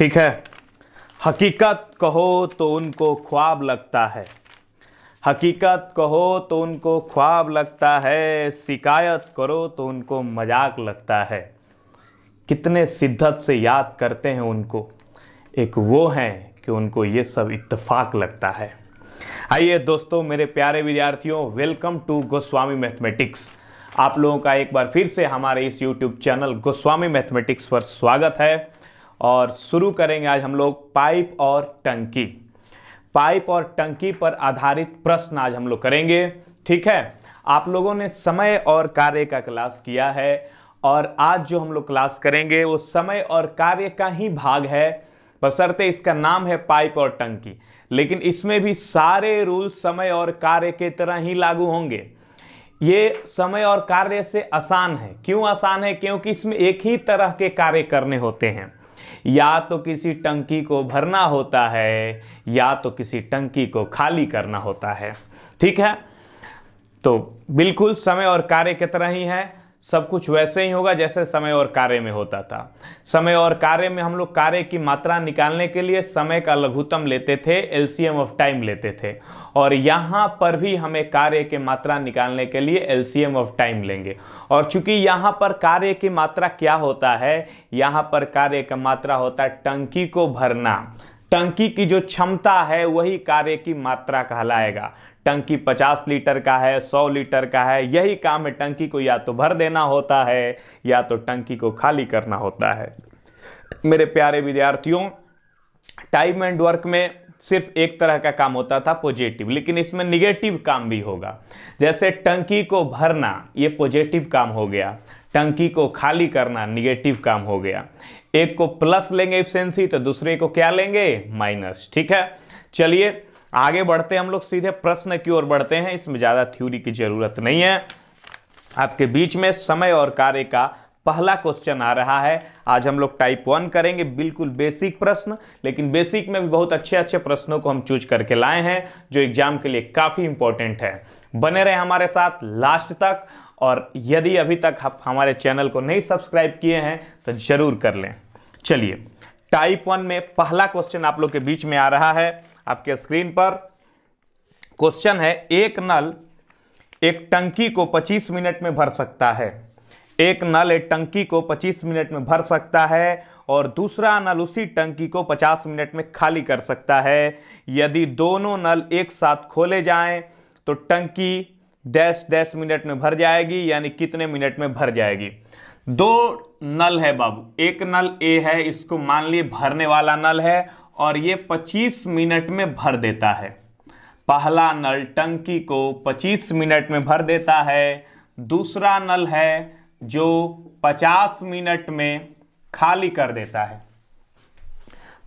ठीक है? हकीकत कहो तो उनको ख्वाब लगता है। हकीकत कहो तो उनको ख्वाब लगता है, शिकायत करो तो उनको मज़ाक लगता है। कितने शिद्दत से याद करते हैं उनको। एक वो हैं कि उनको ये सब इत्तेफाक लगता है। आइए दोस्तों, मेरे प्यारे विद्यार्थियों वेलकम टू गोस्वामी मैथमेटिक्स आप लोगों का एक बार फिर से हमारे इस यूट्यूब चैनल गोस्वामी मैथमेटिक्स पर स्वागत है। और शुरू करेंगे आज हम लोग पाइप और टंकी। पाइप और टंकी पर आधारित प्रश्न आज हम लोग करेंगे, ठीक है? आप लोगों ने समय और कार्य का क्लास किया है और आज जो हम लोग क्लास करेंगे, वो समय और कार्य का ही भाग है। बसरते इसका नाम है पाइप और टंकी। लेकिन इसमें भी सारे रूल समय और कार्य के तरह ही लागू होंगे। ये समय और कार्य से आसान है। क्यों आसान है? क्योंकि इसमें एक ही तरह के कार्य करने होते हैं। या तो किसी टंकी को भरना होता है, या तो किसी टंकी को खाली करना होता है। ठीक है? तो बिल्कुल समय और कार्य की तरह ही है। सब कुछ वैसे ही होगा जैसे समय और कार्य में होता था। समय और कार्य में हम लोग कार्य की मात्रा निकालने के लिए समय का लघुतम लेते थे, एलसीएम ऑफ़ टाइम लेते थे। और यहाँ पर भी हमें कार्य की मात्रा निकालने के लिए एलसीएम ऑफ़ टाइम लेंगे। और चूँकि यहाँ पर कार्य की मात्रा क्या होता है, यहाँ पर कार्य का मात्रा होता है टंकी को भरना। टंकी की जो क्षमता है, वही कार्य की मात्रा कहलाएगा। टंकी 50 लीटर का है 100 लीटर का है, यही काम है, टंकी को या तो भर देना होता है, या तो टंकी को खाली करना होता है। मेरे प्यारे विद्यार्थियों टाइम एंड वर्क में सिर्फ़ एक तरह का काम होता था पॉजिटिव लेकिन इसमें निगेटिव काम भी होगा। जैसे टंकी को भरना, ये पॉजिटिव काम हो गया, टंकी को खाली करना निगेटिव काम हो गया। एक को प्लस लेंगे इफिशियंसी तो दूसरे को क्या लेंगे? माइनस ठीक है? चलिए आगे बढ़ते हम लोग, सीधे प्रश्न की ओर बढ़ते हैं। इसमें ज़्यादा थ्योरी की ज़रूरत नहीं है। आपके बीच में समय और कार्य का पहला क्वेश्चन आ रहा है। आज हम लोग टाइप वन करेंगे, बिल्कुल बेसिक प्रश्न, लेकिन बेसिक में भी बहुत अच्छे अच्छे प्रश्नों को हम चूज़ करके लाए हैं, जो एग्ज़ाम के लिए काफ़ी इंपॉर्टेंट है। बने रहे हमारे साथ लास्ट तक, और यदि अभी तक आप हमारे चैनल को नहीं सब्सक्राइब किए हैं तो ज़रूर कर लें। चलिए टाइप वन में पहला क्वेश्चन आप लोग के बीच में आ रहा है। आपके स्क्रीन पर। क्वेश्चन है, एक नल एक टंकी को 25 मिनट में भर सकता है। एक नल एक टंकी को 25 मिनट में भर सकता है और दूसरा नल उसी टंकी को 50 मिनट में खाली कर सकता है। यदि दोनों नल एक साथ खोले जाएँ तो टंकी डैश डैश मिनट में भर जाएगी, यानी कितने मिनट में भर जाएगी? दो नल है बाबू, एक नल ए है, इसको मान लिए भरने वाला नल है और ये 25 मिनट में भर देता है। पहला नल टंकी को 25 मिनट में भर देता है। दूसरा नल है जो 50 मिनट में खाली कर देता है।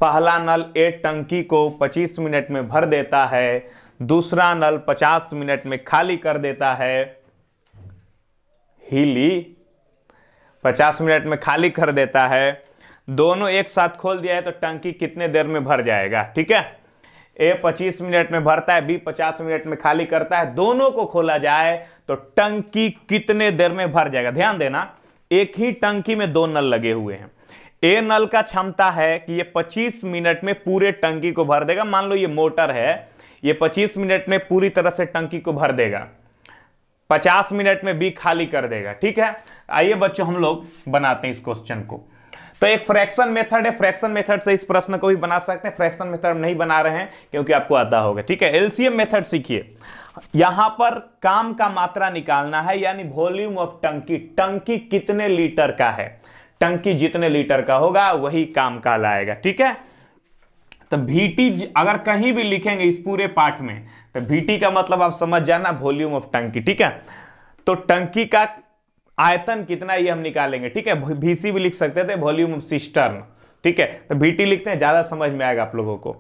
पहला नल ए टंकी को 25 मिनट में भर देता है। दूसरा नल 50 मिनट में खाली कर देता है। हीली 50 मिनट में खाली कर देता है। दोनों एक साथ खोल दिया है तो टंकी कितने देर में भर जाएगा? ठीक है? ए 25 मिनट में भरता है, बी 50 मिनट में खाली करता है, दोनों को खोला जाए तो टंकी कितने देर में भर जाएगा? ध्यान देना, एक ही टंकी में दो नल लगे हुए हैं। ए नल का क्षमता है कि ये 25 मिनट में पूरे टंकी को भर देगा। मान लो ये मोटर है, ये 25 मिनट में पूरी तरह से टंकी को भर देगा। 50 मिनट में बी खाली कर देगा। ठीक है? आइए बच्चों, हम लोग बनाते हैं इस क्वेश्चन को। तो एक फ्रैक्शन मेथड है। फ्रैक्शन मेथड से इस प्रश्न को भी बना सकते हैं। फ्रैक्शन मेथड नहीं बना रहे हैं, क्योंकि आपको आता होगा ठीक है एलसीएम मेथड सीखिए। यहाँ पर काम का मात्रा निकालना है, यानी वॉल्यूम ऑफ़ टंकी। टंकी कितने लीटर का है? टंकी जितने लीटर का होगा, वही काम का लाएगा ठीक है? तो भीटी अगर कहीं भी लिखेंगे इस पूरे पार्ट में तो भीटी का मतलब आप समझ जाना वॉल्यूम ऑफ़ टंकी। ठीक है? तो टंकी का आयतन कितना ये हम निकालेंगे, ठीक है? भीसी भी लिख सकते थे, वॉल्यूम ऑफ़ सिस्टर्न, ठीक है? तो बीटी लिखते हैं, ज़्यादा समझ में आएगा आप लोगों को।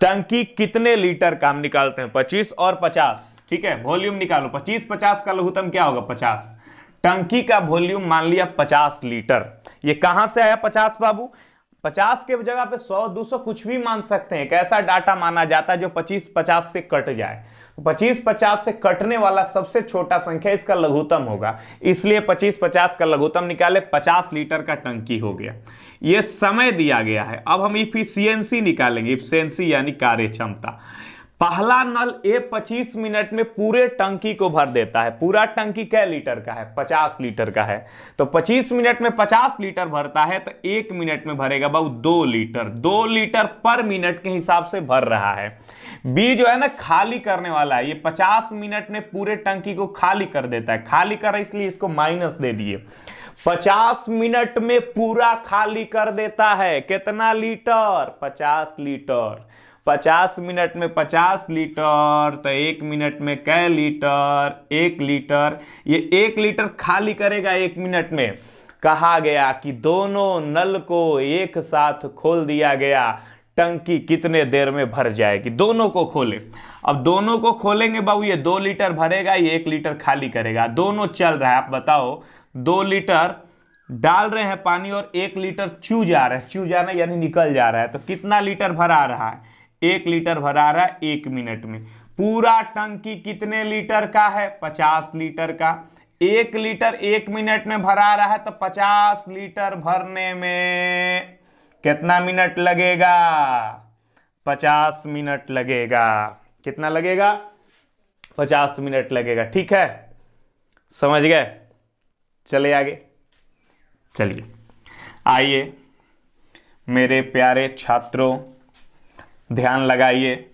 टंकी कितने लीटर काम निकालते हैं? 25 और 50 ठीक है? वॉल्यूम निकालो 25 50 का लघुतम क्या होगा? 50 टंकी का वॉल्यूम मान लिया 50 लीटर। ये कहाँ से आया 50 बाबू? 50 के जगह पे सौ, दो सौ कुछ भी मान सकते हैं। कैसा डाटा माना जाता है जो 25 50 से कट जाए। तो 25 50 से कटने वाला सबसे छोटा संख्या इसका लघुतम होगा। इसलिए 25 50 का लघुतम निकाले 50 लीटर का टंकी हो गया। ये समय दिया गया है। अब हम इफिशियंसी निकालेंगे। इफिशियंसी यानी कार्य क्षमता पहला नल ए 25 मिनट में पूरे टंकी को भर देता है। पूरा टंकी कै लीटर का है? 50 लीटर का है। तो 25 मिनट में 50 लीटर भरता है तो एक मिनट में भरेगा बाबू दो लीटर। दो लीटर पर मिनट के हिसाब से भर रहा है। बी जो है ना, खाली करने वाला है। ये 50 मिनट में पूरे टंकी को खाली कर देता है। खाली कर इसलिए इसको माइनस दे दिए। 50 मिनट में पूरा खाली कर देता है। कितना लीटर? 50 लीटर। पचास मिनट में पचास लीटर तो एक मिनट में कै लीटर, एक लीटर। ये एक लीटर खाली करेगा एक मिनट में। कहा गया कि दोनों नल को एक साथ खोल दिया गया। टंकी कितने देर में भर जाएगी? दोनों को खोले। अब दोनों को खोलेंगे बाबू, ये दो लीटर भरेगा, ये एक लीटर खाली करेगा। दोनों चल रहा है, आप बताओ। दो लीटर डाल रहे हैं पानी और एक लीटर चू जा रहा है। चू जाना यानी निकल जा रहा है। तो कितना लीटर भरा रहा है? एक लीटर भरा रहा है एक मिनट में। पूरा टंकी कितने लीटर का है? पचास लीटर का। एक लीटर एक मिनट में भरा रहा है तो पचास लीटर भरने में कितना मिनट लगेगा? पचास मिनट लगेगा। कितना लगेगा? पचास मिनट लगेगा। ठीक है? समझ गए? चले आगे। चलिए। आइए। मेरे प्यारे छात्रों ध्यान लगाइए,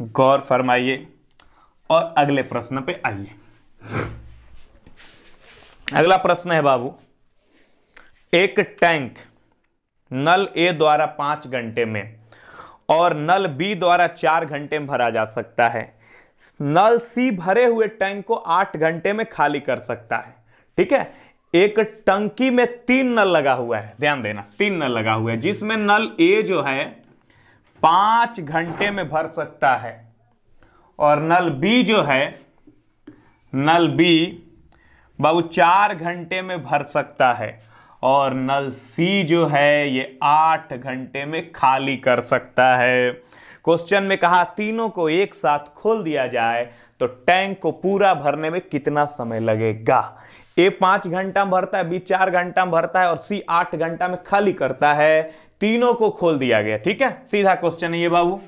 गौर फरमाइए और अगले प्रश्न पे आइए। अगला प्रश्न है बाबू, एक टैंक नल ए द्वारा पाँच घंटे में और नल बी द्वारा चार घंटे में भरा जा सकता है। नल सी भरे हुए टैंक को आठ घंटे में खाली कर सकता है। ठीक है? एक टंकी में तीन नल लगा हुआ है, ध्यान देना, तीन नल लगा हुआ है, जिसमें नल ए जो है पाँच घंटे में भर सकता है। और नल बी जो है, नल बी बाबू चार घंटे में भर सकता है। और नल सी जो है, ये आठ घंटे में खाली कर सकता है। क्वेश्चन में कहा, तीनों को एक साथ खोल दिया जाए तो टैंक को पूरा भरने में कितना समय लगेगा? ए पाँच घंटा में भरता है, बी चार घंटा में भरता है, और सी आठ घंटा में खाली करता है। तीनों को खोल दिया गया, ठीक है? सीधा क्वेश्चन है ये बाबू।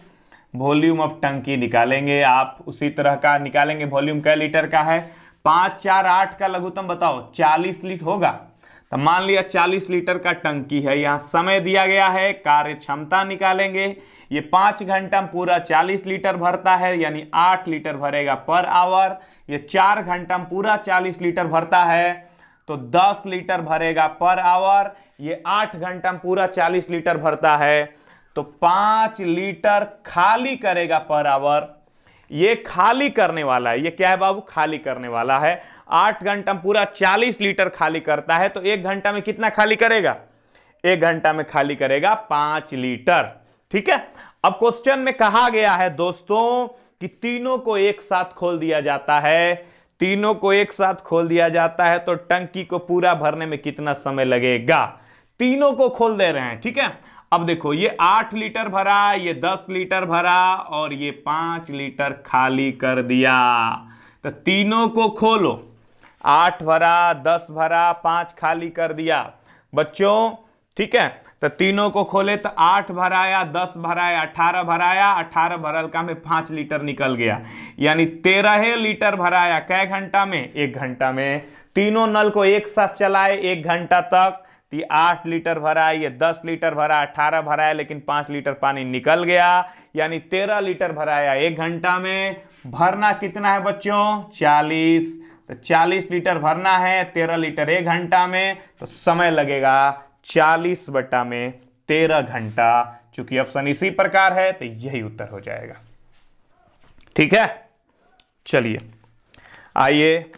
वॉल्यूम ऑफ़ टंकी निकालेंगे आप, उसी तरह का निकालेंगे। वॉल्यूम कै लीटर का है? पाँच, चार, आठ का लघुतम बताओ, चालीस लीटर होगा? तो मान लिया चालीस लीटर का टंकी है, यहाँ समय दिया गया है, कार्य क्षमता निकालेंगे। ये पाँच घंटा में पूरा चालीस लीटर भरता है, यानी आठ लीटर भरेगा पर आवर। ये चार घंटा में पूरा चालीस लीटर भरता है तो 10 लीटर भरेगा पर आवर। ये 8 घंटा में पूरा 40 लीटर भरता है। तो 5 लीटर खाली करेगा पर आवर। ये खाली करने वाला है। ये क्या है बाबू? खाली करने वाला है। 8 घंटा में पूरा 40 लीटर खाली करता है। तो एक घंटा में कितना खाली करेगा? एक घंटा में खाली करेगा पाँच लीटर। ठीक है? अब क्वेश्चन में कहा गया है दोस्तों कि तीनों को एक साथ खोल दिया जाता है। तीनों को एक साथ खोल दिया जाता है तो टंकी को पूरा भरने में कितना समय लगेगा? तीनों को खोल दे रहे हैं, ठीक है? अब देखो, ये आठ लीटर भरा, ये दस लीटर भरा और ये पाँच लीटर खाली कर दिया। तो तीनों को खोलो। आठ भरा, दस भरा, पाँच खाली कर दिया। बच्चों, ठीक है? तो तीनों को खोले तो आठ भराया, दस भराया, अठारह भराया, अठारह भरल का में पाँच लीटर निकल गया। यानी तेरह लीटर भराया कै घंटा में? एक घंटा में। तीनों नल को एक साथ चलाए, एक घंटा तक। तो आठ लीटर भरा ये दस लीटर भरा, अठारह भराया, लेकिन पाँच लीटर पानी निकल गया। यानी तेरह लीटर भराया एक घंटा में। भरना कितना है बच्चों? चालीस। तो चालीस लीटर भरना है, तेरह लीटर एक घंटा में। तो समय लगेगा। चालीस बटा में तेरह घंटा, चूँकि ऑप्शन इसी प्रकार है तो यही उत्तर हो जाएगा। ठीक है? चलिए, आइए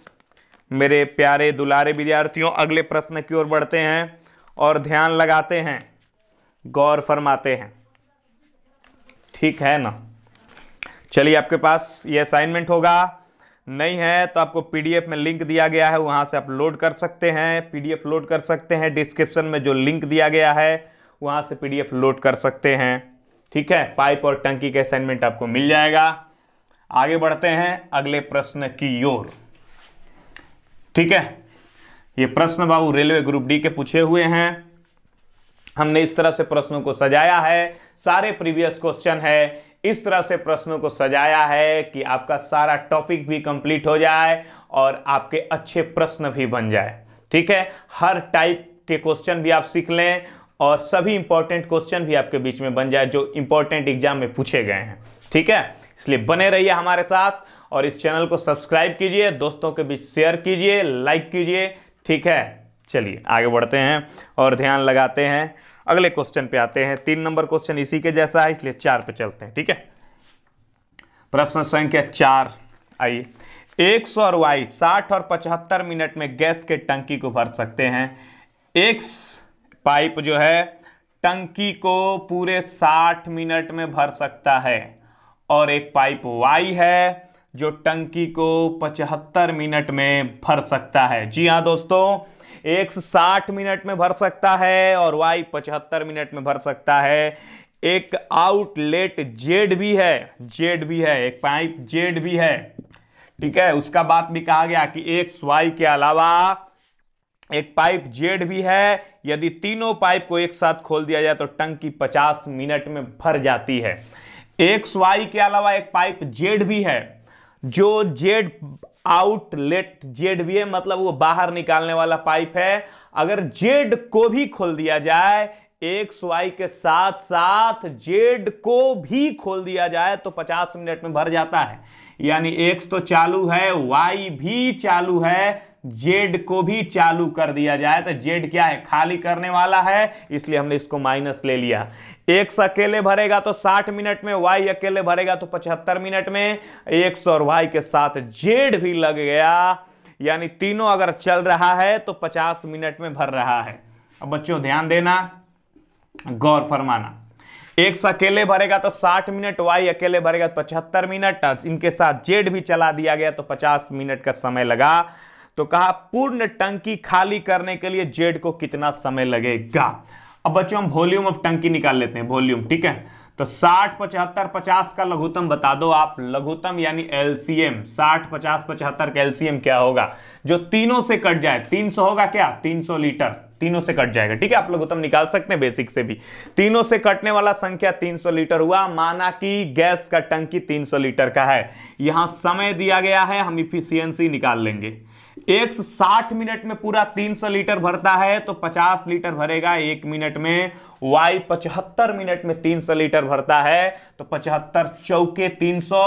मेरे प्यारे दुलारे विद्यार्थियों, अगले प्रश्न की ओर बढ़ते हैं और ध्यान लगाते हैं, गौर फरमाते हैं। ठीक है ना? चलिए, आपके पास ये असाइनमेंट होगा। नहीं है तो आपको पीडीएफ में लिंक दिया गया है, वहाँ से आप लोड कर सकते हैं, पीडीएफ लोड कर सकते हैं, डिस्क्रिप्शन में जो लिंक दिया गया है, वहाँ से पीडीएफ लोड कर सकते हैं। ठीक है? पाइप और टंकी का असाइनमेंट आपको मिल जाएगा। आगे बढ़ते हैं, अगले प्रश्न की ओर। ठीक है? ये प्रश्न बाबू रेलवे ग्रुप डी के पूछे हुए हैं। हमने इस तरह से प्रश्नों को सजाया है। सारे प्रीवियस क्वेश्चन है इस तरह से प्रश्नों को सजाया है कि आपका सारा टॉपिक भी कंप्लीट हो जाए और आपके अच्छे प्रश्न भी बन जाए। ठीक है? हर टाइप के क्वेश्चन भी आप सीख लें और सभी इंपॉर्टेंट क्वेश्चन भी आपके बीच में बन जाए जो इंपॉर्टेंट एग्ज़ाम में पूछे गए हैं। ठीक है? इसलिए बने रहिए हमारे साथ और इस चैनल को सब्सक्राइब कीजिए, दोस्तों के बीच शेयर कीजिए लाइक कीजिए। ठीक है? चलिए, आगे बढ़ते हैं और ध्यान लगाते हैं। अगले क्वेश्चन पे आते हैं। तीन नंबर क्वेश्चन इसी के जैसा है, इसलिए चार पे चलते हैं, ठीक है? प्रश्न संख्या चार, आइए। एक सौ और वाई, साठ और पचहत्तर मिनट में गैस के टंकी को भर सकते हैं। एक पाइप जो है, टंकी को पूरे साठ मिनट में भर सकता है। और एक पाइप वाई है, जो टंकी को पचहत्तर मिनट में भर सकता है। जी हाँ दोस्तों एक साठ मिनट में भर सकता है और वाई पचहत्तर मिनट में भर सकता है। एक आउटलेट जेड भी है, जेड भी है, एक पाइप जेड भी है। ठीक है, उसका बात भी कहा गया कि एक वाई के अलावा एक पाइप जेड भी है। यदि तीनों पाइप को एक साथ खोल दिया जाए तो टंकी 50 मिनट में भर जाती है। एक वाई के अलावा एक पाइप जेड भी है। जो जेड आउटलेट जेड भी है मतलब वो बाहर निकालने वाला पाइप है। अगर जेड को भी खोल दिया जाए एक्स वाई के साथ साथ जेड को भी खोल दिया जाए तो 50 मिनट में भर जाता है। यानी एक्स तो चालू है, वाई भी चालू है जेड को भी चालू कर दिया जाए तो जेड क्या है? खाली करने वाला है, इसलिए हमने इसको माइनस ले लिया। एक्स अकेले भरेगा तो 60 मिनट में, वाई अकेले भरेगा तो 75 मिनट में एक्स और वाई के साथ जेड भी लग गया। यानी तीनों अगर चल रहा है तो 50 मिनट में भर रहा है। अब बच्चों, ध्यान देना, गौर फरमाना। एक्स अकेले भरेगा तो 60 मिनट, वाई अकेले भरेगा तो पचहत्तर मिनट इनके साथ जेड भी चला दिया गया तो 50 मिनट का समय लगा। तो कहा, पूर्ण टंकी खाली करने के लिए जेड को कितना समय लगेगा? अब बच्चों, हम वॉल्यूम ऑफ़ टंकी निकाल लेते हैं, वॉल्यूम, ठीक है? तो 60 पचहत्तर 50 का लघुतम बता दो आप लघुतम यानी एलसीएम। 60 50 75 का एलसीएम क्या होगा? जो तीनों से कट जाए 300 होगा क्या? 300 लीटर, तीनों से कट जाएगा, ठीक है? आप लघुतम निकाल सकते हैं बेसिक से भी। तीनों से कटने वाला संख्या 300 लीटर हुआ, माना कि गैस का टंकी 300 लीटर का है। यहाँ समय दिया गया है, हम इफिशियंसी निकाल लेंगे। एक साठ मिनट में पूरा 300 लीटर भरता है तो 50 लीटर भरेगा एक मिनट में। वाई पचहत्तर मिनट में 300 लीटर भरता है तो पचहत्तर चौके 300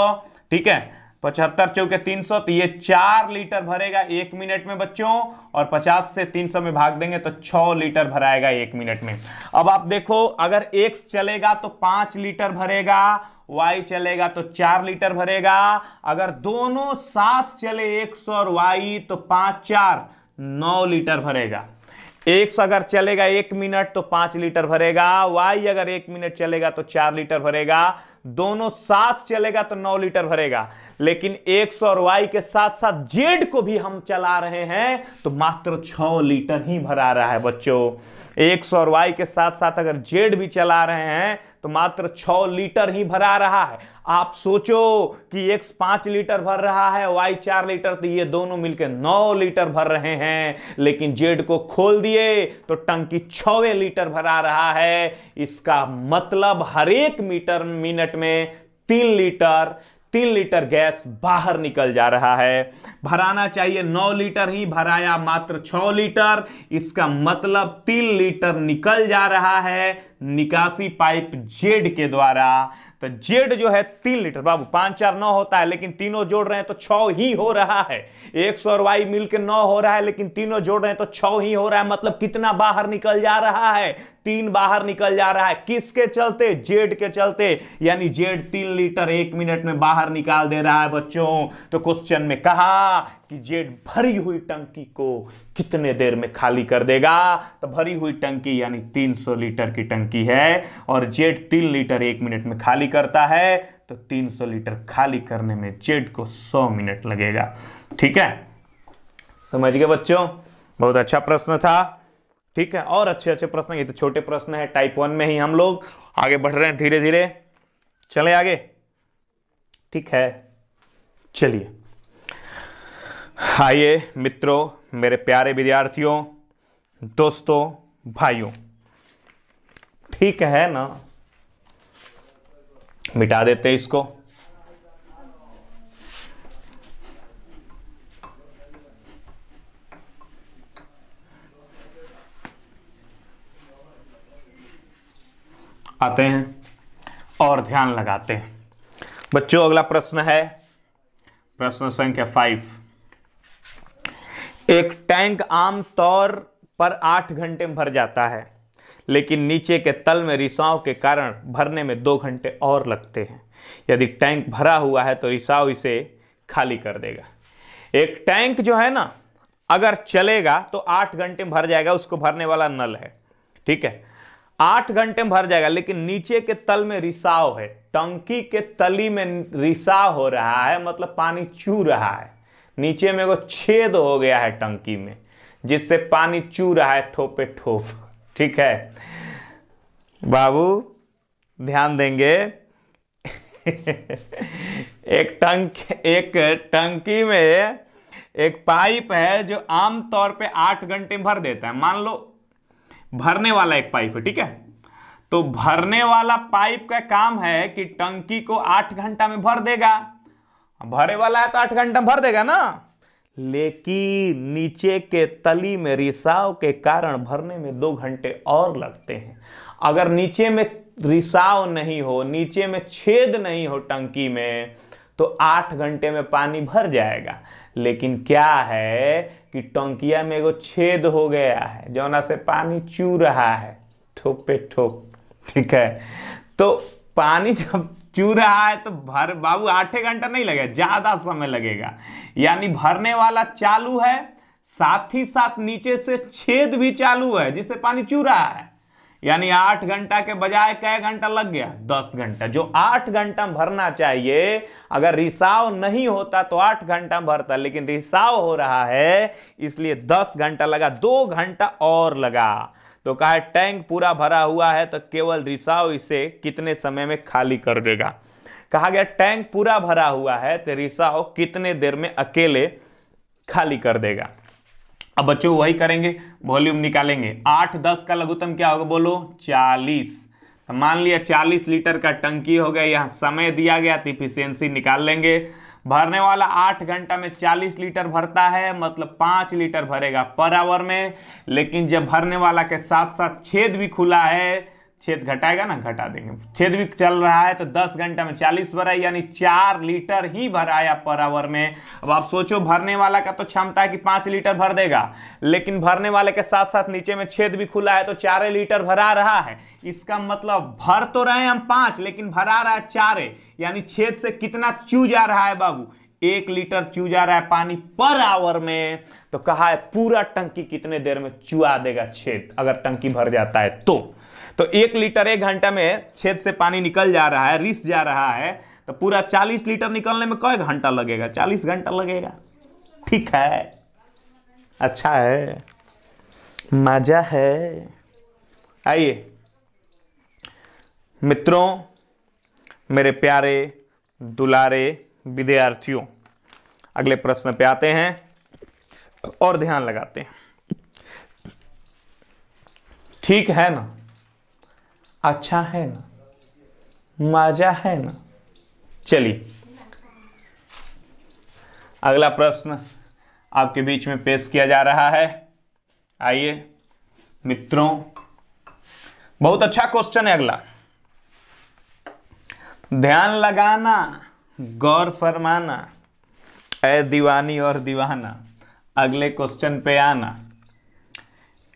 ठीक है? पचहत्तर चौके 300 तो ये चार लीटर भरेगा एक मिनट में बच्चों, और 50 से 300 में भाग देंगे तो 6 लीटर भराएगा एक मिनट में। अब आप देखो, अगर एक्स चलेगा तो पाँच लीटर भरेगा वाई चलेगा तो चार लीटर भरेगा। अगर दोनों साथ चले सौ और वाई तो पाँच चार, नौ लीटर भरेगा। एक्स अगर चलेगा एक मिनट तो पाँच लीटर भरेगा। वाई अगर एक मिनट चलेगा तो चार लीटर भरेगा। दोनों साथ चलेगा तो नौ लीटर भरेगा। लेकिन एक्स और वाई के साथ साथ जेड को भी हम चला रहे हैं तो मात्र छ लीटर ही भरा रहा है बच्चों। एक्स और वाई के साथ साथ अगर जेड भी चला रहे हैं तो मात्र छ लीटर ही भरा रहा है। आप सोचो कि एक्स पाँच लीटर भर रहा है, वाई चार लीटर तो ये दोनों मिलकर नौ लीटर भर रहे हैं। लेकिन जेड को खोल दिए तो टंकी छवे लीटर भरा रहा है। इसका मतलब हर एक मीटर मिनट में तीन लीटर तीन लीटर गैस बाहर निकल जा रहा है। भराना चाहिए नौ लीटर ही, भराया मात्र छ लीटर। इसका मतलब तीन लीटर निकल जा रहा है। निकासी पाइप जेड के द्वारा। तो जेड जो है तीन लीटर। बाबू, पाँच, चार, नौ होता है, लेकिन तीनों जोड़ रहे हैं तो छ ही हो रहा है। एक सौ वाई मिलकर नौ हो रहा है, लेकिन तीनों जोड़ रहे हैं तो छ ही हो रहा है। मतलब कितना बाहर निकल जा रहा है? तीन बाहर निकल जा रहा है। किसके चलते? जेड के चलते। यानी जेड तीन लीटर एक मिनट में बाहर निकाल दे रहा है, बच्चों। तो क्वेश्चन में कहा कि जेड भरी हुई टंकी को कितने देर में खाली कर देगा? तो भरी हुई टंकी यानी 300 लीटर की टंकी है और जेड तीन लीटर एक मिनट में खाली करता है तो 300 लीटर खाली करने में जेड को 100 मिनट लगेगा। ठीक है? समझ गए बच्चों? बहुत अच्छा प्रश्न था। ठीक है, और अच्छे अच्छे प्रश्न, ये तो छोटे प्रश्न है, टाइप वन में ही हम लोग आगे बढ़ रहे हैं धीरे धीरे चले आगे? ठीक है, चलिए। आइए मित्रों, मेरे प्यारे विद्यार्थियों, दोस्तों, भाइयों। ठीक है ना? मिटा देते इसको। आते हैं और ध्यान लगाते हैं। बच्चों, अगला प्रश्न है। प्रश्न संख्या फाइव एक टैंक आमतौर पर आठ घंटे में भर जाता है, लेकिन नीचे के तल में रिसाव के कारण भरने में दो घंटे और लगते हैं। यदि टैंक भरा हुआ है तो रिसाव इसे खाली कर देगा। एक टैंक जो है ना, अगर चलेगा तो आठ घंटे में भर जाएगा, उसको भरने वाला नल है, ठीक है? आठ घंटे में भर जाएगा, लेकिन नीचे के तल में रिसाव है, टंकी के तली में रिसाव हो रहा है मतलब पानी चू रहा है नीचे में वो छेद हो गया है टंकी में, जिससे पानी चू रहा है ठोपे ठोप। ठीक है? बाबू, ध्यान देंगे। एक टंक, एक टंकी में एक पाइप है जो आमतौर पे आठ घंटे भर देता है। मान लो, भरने वाला एक पाइप है, ठीक है? तो भरने वाला पाइप का काम है कि टंकी को आठ घंटा में भर देगा। भरे वाला है तो आठ घंटा भर देगा ना। लेकिन नीचे के तली में रिसाव के कारण भरने में दो घंटे और लगते हैं। अगर नीचे में रिसाव नहीं हो, नीचे में छेद नहीं हो टंकी में तो आठ घंटे में पानी भर जाएगा। लेकिन क्या है कि टंकिया में एगो छेद हो गया है, जौना से पानी चू रहा है, ठोप पे ठोप, ठीक है? तो पानी जब चू रहा है तो भर, बाबू आठे घंटा नहीं लगेगा, ज़्यादा समय लगेगा। यानी भरने वाला चालू है, साथ ही साथ नीचे से छेद भी चालू है, जिससे पानी चू रहा है। यानी आठ घंटा के बजाय कै घंटा लग गया? दस घंटा। जो आठ घंटा भरना चाहिए, अगर रिसाव नहीं होता तो आठ घंटा भरता, लेकिन रिसाव हो रहा है, इसलिए दस घंटा लगा, दो घंटा और लगा। तो कहा, टैंक पूरा भरा हुआ है तो केवल रिसाव इसे कितने समय में खाली कर देगा? कहा गया, टैंक पूरा भरा हुआ है तो रिसाव कितने देर में अकेले खाली कर देगा? अब बच्चों वही करेंगे, वॉल्यूम निकालेंगे। आठ, दस का लघुत्तम क्या होगा बोलो? चालीस। तो मान लिया, चालीस लीटर का टंकी हो गया, यहाँ समय दिया गया तो इफिशियंसी निकाल लेंगे। भरने वाला आठ घंटा में चालीस लीटर भरता है मतलब पाँच लीटर भरेगा पर आवर में। लेकिन जब भरने वाला के साथ साथ छेद भी खुला है छेद घटाएगा ना, घटा देंगे। छेद भी चल रहा है तो 10 घंटा में 40 भरा यानी चार लीटर ही भराया पर आवर में। अब आप सोचो, भरने वाला का तो क्षमता है कि पाँच लीटर भर देगा। लेकिन भरने वाले के साथ साथ नीचे में छेद भी खुला है तो चार लीटर भरा रहा है। इसका मतलब भर तो रहे हम पाँच, लेकिन भरा रहा है चारे। यानी छेद से कितना चू जा रहा है बाबू? एक लीटर चू जा रहा है पानी पर आवर में। तो कहा है, पूरा टंकी कितने देर में चुआ देगा छेद, अगर टंकी भर जाता है तो। तो एक लीटर एक घंटा में छेद से पानी निकल जा रहा है, रिस जा रहा है तो पूरा चालीस लीटर निकलने में कई घंटा लगेगा? चालीस घंटा लगेगा। ठीक है। अच्छा है। मज़ा है। आइए। मित्रों, मेरे प्यारे, दुलारे, विद्यार्थियों, अगले प्रश्न पे आते हैं और ध्यान लगाते हैं। ठीक है ना? अच्छा है ना? मज़ा है ना? चलिए। अगला प्रश्न आपके बीच में पेश किया जा रहा है। आइए, मित्रों। बहुत अच्छा क्वेश्चन है अगला। ध्यान लगाना, गौर फरमाना ए दीवानी और दीवाना। अगले क्वेश्चन पे आना।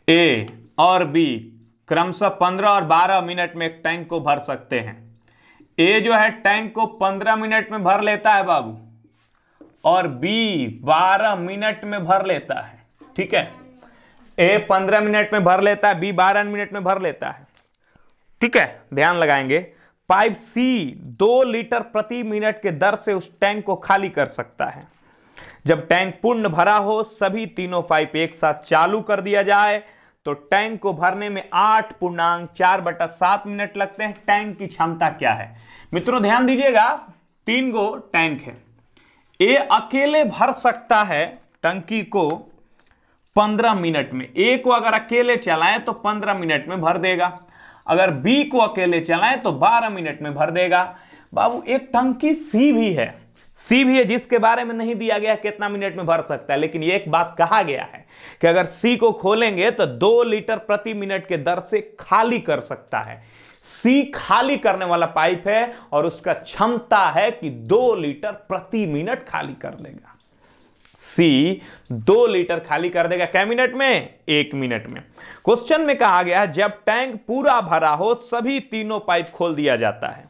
ए और बी क्रमशः पंद्रह और बारह मिनट में एक टैंक को भर सकते हैं। ए जो है, टैंक को पंद्रह मिनट में भर लेता है बाबू। और बी, बारह मिनट में भर लेता है। ठीक है? ए पंद्रह मिनट में भर लेता है, बी बारह मिनट में भर लेता है। ठीक है? ध्यान लगाएँगे। पाइप सी, दो लीटर प्रति मिनट के दर से उस टैंक को खाली कर सकता है। जब टैंक पूर्ण भरा हो, सभी तीनों पाइप एक साथ चालू कर दिया जाए। तो टैंक को भरने में आठ पूर्णांक, चार बटा सात मिनट लगते हैं। टैंक की क्षमता क्या है? मित्रों, ध्यान दीजिएगा, तीन गो टैंक है। ए अकेले भर सकता है टंकी को पंद्रह मिनट में। ए को अगर अकेले चलाएँ तो पंद्रह मिनट में भर देगा। अगर बी को अकेले चलाएँ तो बारह मिनट में भर देगा। बाबू, एक टंकी सी भी है। सी भी है, जिसके बारे में नहीं दिया गया कितना मिनट में भर सकता है, लेकिन एक बात कहा गया है कि अगर सी को खोलेंगे तो दो लीटर प्रति मिनट के दर से खाली कर सकता है। सी खाली करने वाला पाइप है और उसका क्षमता है कि दो लीटर प्रति मिनट खाली कर लेगा। सी दो लीटर खाली कर देगा कै मिनट में? एक मिनट में। क्वेश्चन में कहा गया है, जब टैंक पूरा भरा हो, सभी तीनों पाइप खोल दिया जाता है।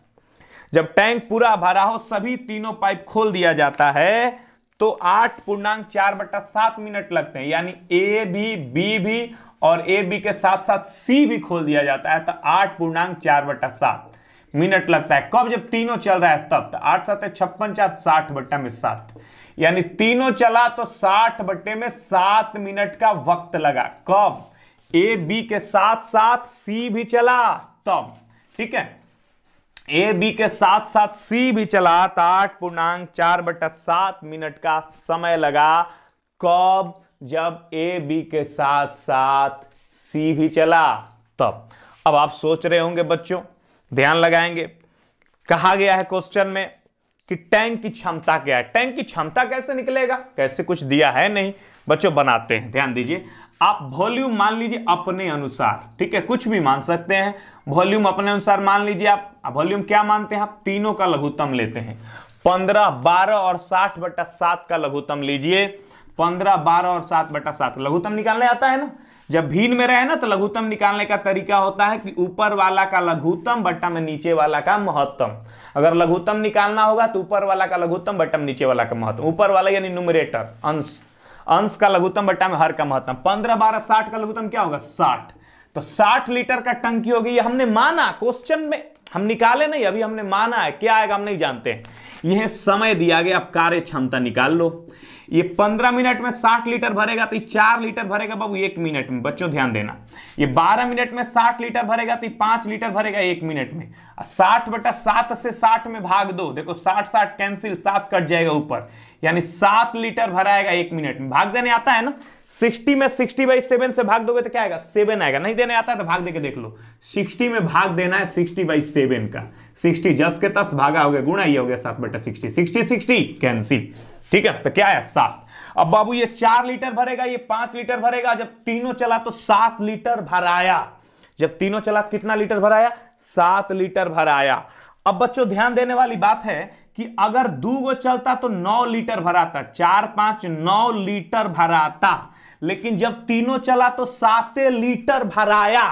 जब टैंक पूरा भरा हो, सभी तीनों पाइप खोल दिया जाता है तो आठ पूर्णांक चार बट्टा सात मिनट लगते हैं। यानी ए भी बी भी और ए बी के साथ साथ सी भी खोल दिया जाता है तो आठ पूर्णांक चार बट्टा सात मिनट लगता है। कब? जब तीनों चल रहा है, तब तो आठ सात छप्पन चार साठ बट्टा में सात। यानी तीनों चला तो साठ बट्टे में सात मिनट का वक्त लगा। कब? ए बी के साथ साथ सी भी चला, तब। ठीक है? ए बी के साथ साथ सी भी चला तो आठ पूर्णांक, चार बटा सात मिनट का समय लगा। कब? जब ए बी के साथ साथ सी भी चला। तब। अब आप सोच रहे होंगे बच्चों, ध्यान लगाएँगे। कहा गया है क्वेश्चन में कि टैंक की क्षमता क्या है? टैंक की क्षमता कैसे निकलेगा? कैसे कुछ दिया है नहीं? बच्चों, बनाते हैं। ध्यान दीजिए। आप वॉल्यूम मान लीजिए अपने अनुसार, ठीक है, कुछ भी मान सकते हैं। वॉल्यूम अपने अनुसार मान लीजिए आप वॉल्यूम क्या मानते हैं? आप तीनों का लघुत्तम लेते हैं। पंद्रह, बारह और साठ बटा सात का लघुत्तम लीजिए। पंद्रह, बारह और सात बटा सात, लघुत्तम निकालने आता है ना? जब भीन में रहे ना तो लघुत्तम निकालने का तरीका होता है कि ऊपर वाला का लघुत्तम बट्टा में नीचे वाला का महत्तम। अगर लघुत्तम निकालना होगा तो ऊपर वाला का लघुत्तम में नीचे वाला का महत्तम। ऊपर वाला यानी नुमरेटर अंश। अंश का लघुत्तम बट्टा में हर का महत्तम। पंद्रह, बारह, साठ का लघुत्तम क्या होगा? साठ। तो साठ लीटर का टंकी होगी, ये हमने माना क्वेश्चन में हम निकाले नहीं, अभी हमने माना है, क्या आएगा हम नहीं जानते। हैं यह समय दिया गया, अब कार्य क्षमता निकाल लो। ये पंद्रह मिनट में साठ लीटर भरेगा तो चार लीटर भरेगा, बाबू, एक मिनट में, बच्चों ध्यान देना। ये बारह मिनट में साठ लीटर भरेगा तो पाँच लीटर भरेगा, एक मिनट में। साठ बटा सात से साठ में भाग दो। देखो, साठ साठ कैंसिल सात कट जाएगा ऊपर। यानी सात लीटर भराएगा एक मिनट में। भाग देने आता है ना? सिक्सटी में सिक्सटी बाई सेवन से भाग दोगे तो क्या आएगा? सेवन आएगा। नहीं देने आता है तो भाग देके देख लो। सिक्सटी में भाग देना है सिक्सटी बाई सेवन का। सिक्सटी जस के तस भागा हो गया गुणा ये हो गया सात बटा सिक्सटी। सिक्सटी सिक्सटी कैंसिल ठीक है? तो क्या है सात। अब बाबू, ये चार लीटर भरेगा, ये पाँच लीटर भरेगा। जब तीनों चला तो सात लीटर भराया। जब तीनों चला कितना लीटर भराया? सात लीटर भराया। अब बच्चों, ध्यान देने वाली बात है कि अगर दू गो चलता तो नौ लीटर भराता, चार पाँच नौ लीटर भराता। लेकिन जब तीनों चला तो साते लीटर भराया।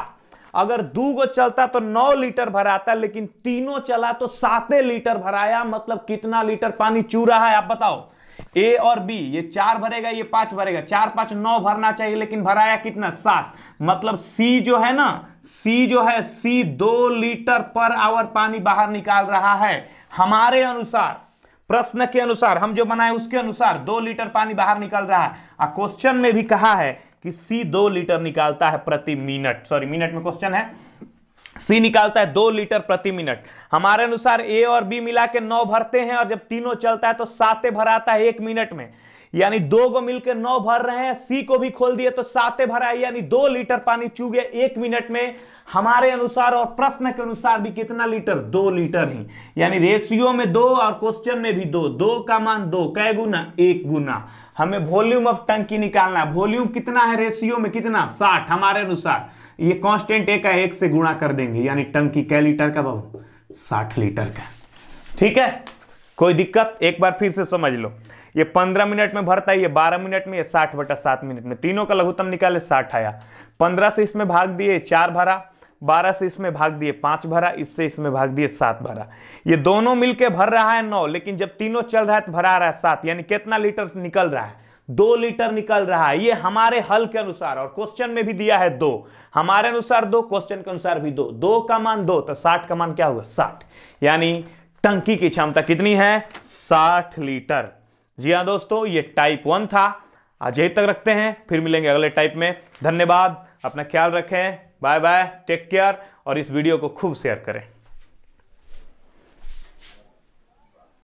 अगर दू गो चलता तो नौ लीटर भराता, लेकिन तीनों चला तो साते लीटर भराया। मतलब कितना लीटर पानी चू रहा है, आप बताओ। ए और बी ये चार भरेगा, ये पाँच भरेगा। चार पाँच नौ भरना चाहिए, लेकिन भराया कितना? सात। मतलब सी जो है ना सी जो है सी दो लीटर पर आवर पानी बाहर निकाल रहा है। हमारे अनुसार, प्रश्न के अनुसार, हम जो बनाए उसके अनुसार दो लीटर पानी बाहर निकल रहा है। क्वेश्चन में भी कहा है कि सी दो लीटर निकालता है प्रति मिनट। सॉरी मिनट में क्वेश्चन है। सी निकालता है दो लीटर प्रति मिनट। हमारे अनुसार ए और बी मिला के नौ भरते हैं और जब तीनों चलता है तो साते भराता है एक मिनट में। यानी दो को मिलकर नौ भर रहे हैं, सी को भी खोल दिए तो साते भरा है। यानी दो लीटर पानी चू गया एक मिनट में। हमारे अनुसार और प्रश्न के अनुसार भी कितना लीटर? दो लीटर ही। यानी रेशियो में दो और क्वेश्चन में भी दो। दो का मान दो, कै गुना? एक गुना। हमें वॉल्यूम ऑफ़ टंकी निकालना है। वॉल्यूम कितना है रेशियो में? कितना? साठ। हमारे अनुसार। ये कांस्टेंट एक का एक से गुणा कर देंगे, यानी टंकी कै लीटर का बाबू साठ लीटर का। ठीक है? कोई दिक्कत? एक बार फिर से समझ लो। ये पंद्रह मिनट में भरता है, ये बारह मिनट में, ये साठ बटा सात मिनट में। तीनों का लघुत्तम निकाले, साठ आया। पंद्रह से इसमें भाग दिए, चार भरा। बारह से इसमें भाग दिए, पाँच भरा। इससे इसमें भाग दिए, सात भरा। ये दोनों मिलके भर रहा है नौ, लेकिन जब तीनों चल रहा है तो भरा रहा है सात। यानी कितना लीटर निकल रहा है? दो लीटर निकल रहा है। ये हमारे हल के अनुसार, और क्वेश्चन में भी दिया है दो। हमारे अनुसार दो क्वेश्चन के अनुसार भी दो। दो का मान दो तो साठ का मान क्या होगा साठ। यानी टंकी की क्षमता कितनी है? साठ लीटर। जी हाँ दोस्तों, ये टाइप वन था। आज यही तक रखते हैं, फिर मिलेंगे अगले टाइप में। धन्यवाद। अपना ख्याल रखें। बाय बाय टेक केयर और इस वीडियो को खूब शेयर करें।